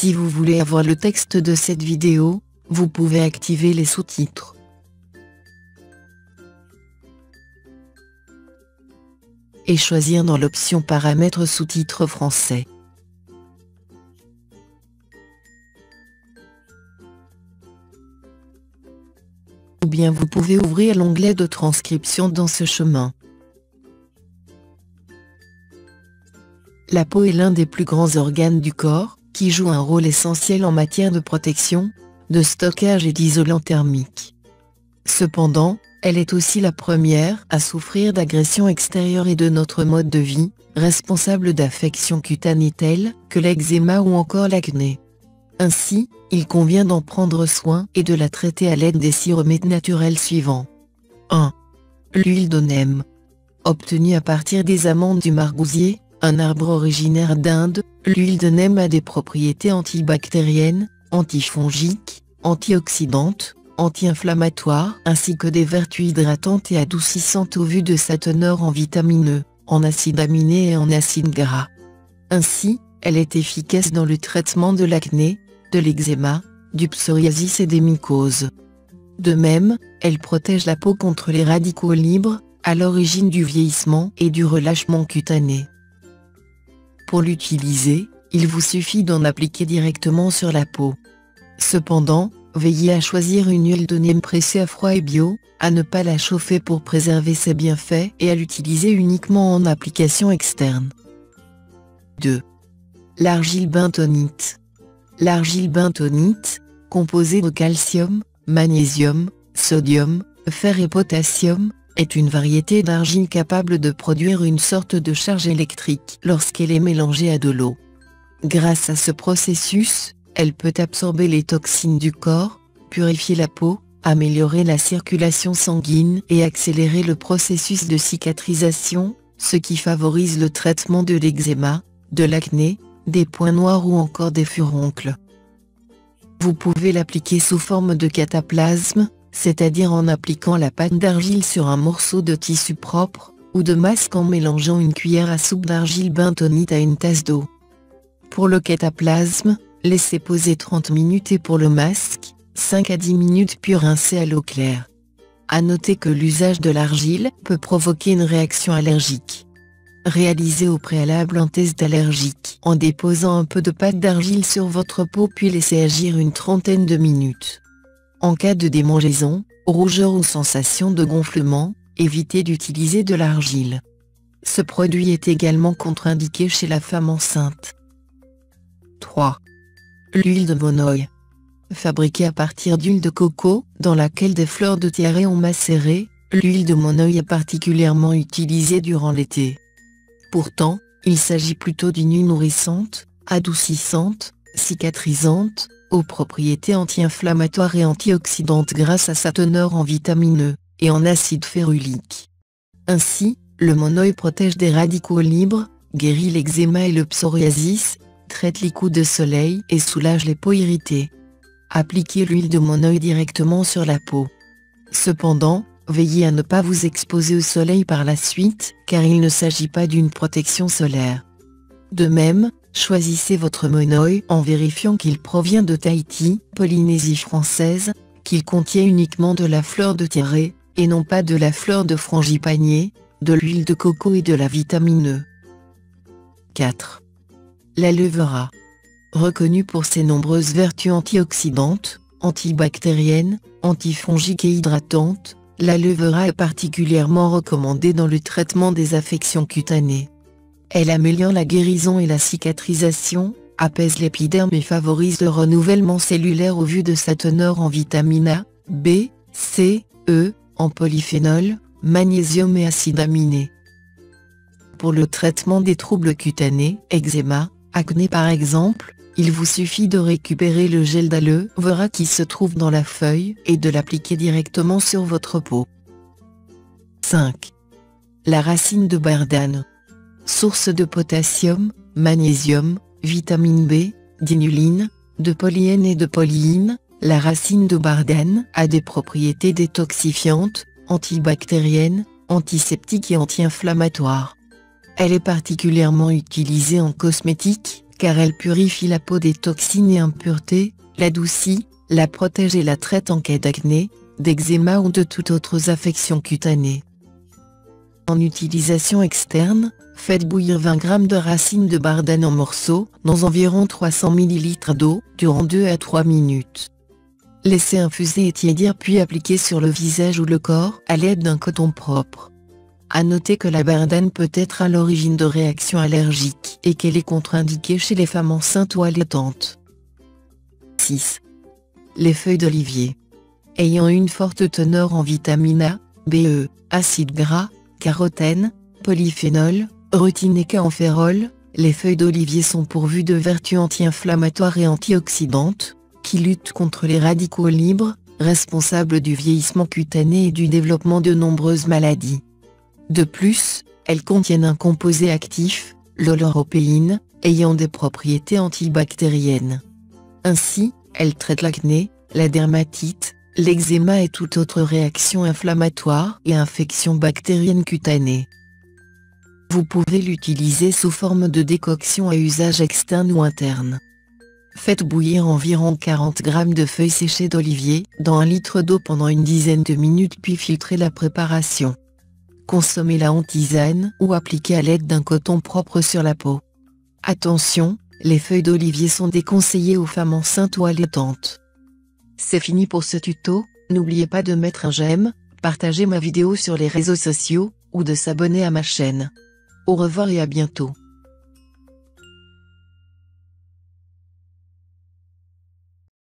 Si vous voulez avoir le texte de cette vidéo, vous pouvez activer les sous-titres. Et choisir dans l'option paramètres sous-titres français. Ou bien vous pouvez ouvrir l'onglet de transcription dans ce chemin. La peau est l'un des plus grands organes du corps, qui joue un rôle essentiel en matière de protection, de stockage et d'isolant thermique. Cependant, elle est aussi la première à souffrir d'agressions extérieures et de notre mode de vie, responsable d'affections cutanées telles que l'eczéma ou encore l'acné. Ainsi, il convient d'en prendre soin et de la traiter à l'aide des siromèdes naturels suivants. 1. L'huile d'onème. Obtenue à partir des amandes du margousier, un arbre originaire d'Inde, l'huile de neem a des propriétés antibactériennes, antifongiques, antioxydantes, anti-inflammatoires ainsi que des vertus hydratantes et adoucissantes au vu de sa teneur en vitamine E, en acides aminés et en acides gras. Ainsi, elle est efficace dans le traitement de l'acné, de l'eczéma, du psoriasis et des mycoses. De même, elle protège la peau contre les radicaux libres, à l'origine du vieillissement et du relâchement cutané. Pour l'utiliser, il vous suffit d'en appliquer directement sur la peau. Cependant, veillez à choisir une huile de neem pressée à froid et bio, à ne pas la chauffer pour préserver ses bienfaits et à l'utiliser uniquement en application externe. 2. L'argile bentonite. L'argile bentonite, composée de calcium, magnésium, sodium, fer et potassium, est une variété d'argile capable de produire une sorte de charge électrique lorsqu'elle est mélangée à de l'eau. Grâce à ce processus, elle peut absorber les toxines du corps, purifier la peau, améliorer la circulation sanguine et accélérer le processus de cicatrisation, ce qui favorise le traitement de l'eczéma, de l'acné, des points noirs ou encore des furoncles. Vous pouvez l'appliquer sous forme de cataplasme, c'est-à-dire en appliquant la pâte d'argile sur un morceau de tissu propre, ou de masque en mélangeant une cuillère à soupe d'argile bentonite à une tasse d'eau. Pour le cataplasme, laissez poser 30 minutes et pour le masque, 5 à 10 minutes puis rincer à l'eau claire. A noter que l'usage de l'argile peut provoquer une réaction allergique. Réalisez au préalable un test allergique en déposant un peu de pâte d'argile sur votre peau puis laissez agir une trentaine de minutes. En cas de démangeaison, rougeur ou sensation de gonflement, évitez d'utiliser de l'argile. Ce produit est également contre-indiqué chez la femme enceinte. 3. L'huile de monoï. Fabriquée à partir d'huile de coco, dans laquelle des fleurs de tiare ont macéré, l'huile de monoï est particulièrement utilisée durant l'été. Pourtant, il s'agit plutôt d'une huile nourrissante, adoucissante, cicatrisante, aux propriétés anti-inflammatoires et antioxydantes grâce à sa teneur en vitamine E, et en acide férulique. Ainsi, le monoï protège des radicaux libres, guérit l'eczéma et le psoriasis, traite les coups de soleil et soulage les peaux irritées. Appliquez l'huile de monoï directement sur la peau. Cependant, veillez à ne pas vous exposer au soleil par la suite, car il ne s'agit pas d'une protection solaire. De même, Choisissez votre monoï en vérifiant qu'il provient de Tahiti, Polynésie française, qu'il contient uniquement de la fleur de tiré, et non pas de la fleur de frangipanier, de l'huile de coco et de la vitamine E. 4. L'aloe vera. Reconnue pour ses nombreuses vertus antioxydantes, antibactériennes, antifongiques et hydratantes, l'aloe vera est particulièrement recommandée dans le traitement des affections cutanées. Elle améliore la guérison et la cicatrisation, apaise l'épiderme et favorise le renouvellement cellulaire au vu de sa teneur en vitamine A, B, C, E, en polyphénol, magnésium et acides aminés. Pour le traitement des troubles cutanés, eczéma, acné par exemple, il vous suffit de récupérer le gel d'aloe vera qui se trouve dans la feuille et de l'appliquer directement sur votre peau. 5. La racine de bardane source de potassium, magnésium, vitamine B, d'inuline, de polyène et de polyine, la racine de bardane a des propriétés détoxifiantes, antibactériennes, antiseptiques et anti-inflammatoires. Elle est particulièrement utilisée en cosmétique, car elle purifie la peau des toxines et impuretés, l'adoucit, la protège et la traite en cas d'acné, d'eczéma ou de toute autre affection cutanée. En utilisation externe, faites bouillir 20 g de racines de bardane en morceaux, dans environ 300 ml d'eau, durant 2 à 3 minutes. Laissez infuser et tiédir puis appliquer sur le visage ou le corps à l'aide d'un coton propre. A noter que la bardane peut être à l'origine de réactions allergiques et qu'elle est contre-indiquée chez les femmes enceintes ou allaitantes. 6. Les feuilles d'olivier. Ayant une forte teneur en vitamine A, BE, acide gras, carotène, polyphénol, rutine et camphérols, les feuilles d'olivier sont pourvues de vertus anti-inflammatoires et antioxydantes, qui luttent contre les radicaux libres, responsables du vieillissement cutané et du développement de nombreuses maladies. De plus, elles contiennent un composé actif, l'oleuropéine, ayant des propriétés antibactériennes. Ainsi, elles traitent l'acné, la dermatite, l'eczéma et toute autre réaction inflammatoire et infection bactérienne cutanée. Vous pouvez l'utiliser sous forme de décoction à usage externe ou interne. Faites bouillir environ 40 g de feuilles séchées d'olivier dans un litre d'eau pendant une dizaine de minutes puis filtrez la préparation. Consommez-la en tisane ou appliquez à l'aide d'un coton propre sur la peau. Attention, les feuilles d'olivier sont déconseillées aux femmes enceintes ou allaitantes. C'est fini pour ce tuto, n'oubliez pas de mettre un j'aime, partager ma vidéo sur les réseaux sociaux, ou de s'abonner à ma chaîne. Au revoir et à bientôt.